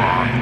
Svante